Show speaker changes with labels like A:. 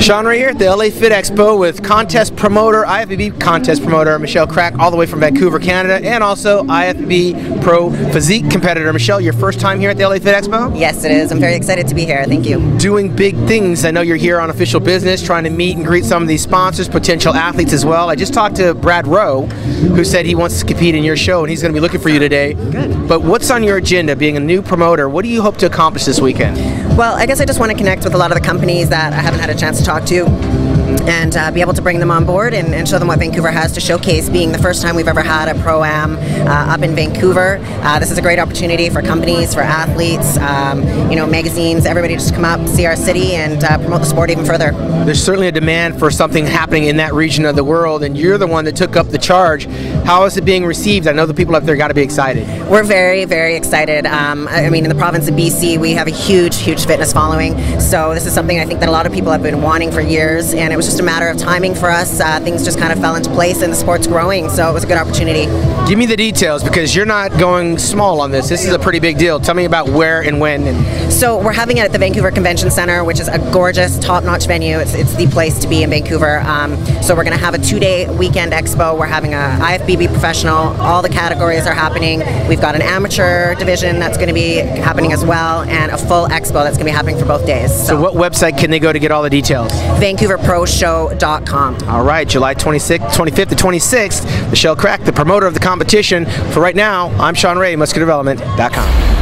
A: Shawn Ray here at the LA Fit Expo with contest promoter, IFBB contest promoter Michelle Krack, all the way from Vancouver, Canada, and also IFBB Pro Physique competitor. Michelle, your first time here at the LA Fit Expo?
B: Yes, it is. I'm very excited to be here. Thank you.
A: Doing big things. I know you're here on official business, trying to meet and greet some of these sponsors, potential athletes as well. I just talked to Brad Rowe, who said he wants to compete in your show, and he's going to be looking for you today.
B: Good.
A: But what's on your agenda, being a new promoter? What do you hope to accomplish this weekend?
B: Well, I guess I just want to connect with a lot of the companies that I haven't had a chance to talk to and uh, be able to bring them on board and, and, show them what Vancouver has to showcase. Being the first time we've ever had a pro am uh, up in Vancouver, uh, this is a great opportunity for companies, for athletes, um, you know, magazines, everybody just come up, see our city, and uh, promote the sport even further.
A: There's certainly a demand for something happening in that region of the world, and you're the one that took up the charge. How is it being received? I know the people up there got to be excited.
B: We're very, very excited. Um, I mean, in the province of BC, we have a huge, huge fitness following, so this is something I think that a lot of people have been wanting for years, and it was just a matter of timing for us. Uh, things just kind of fell into place, and the sport's growing, so it was a good opportunity.
A: Give me the details because you're not going small on this. This is a pretty big deal. Tell me about where and when. And
B: so we're having it at the Vancouver Convention Center, which is a gorgeous, top-notch venue. It's, it's the place to be in Vancouver. Um, so we're going to have a two-day weekend expo. We're having a IFBB professional. All the categories are happening. We've got an amateur division that's going to be happening as well, and a full expo that's going to be happening for both days.
A: So, so what website can they go to get all the details?
B: VancouverProShow.com.
A: All right, July 26th, 25th to 26th, Michelle Krack, the promoter of the competition. For right now, I'm Shawn Ray, MuscularDevelopment.com.